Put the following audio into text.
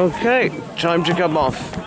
Okay, time to come off.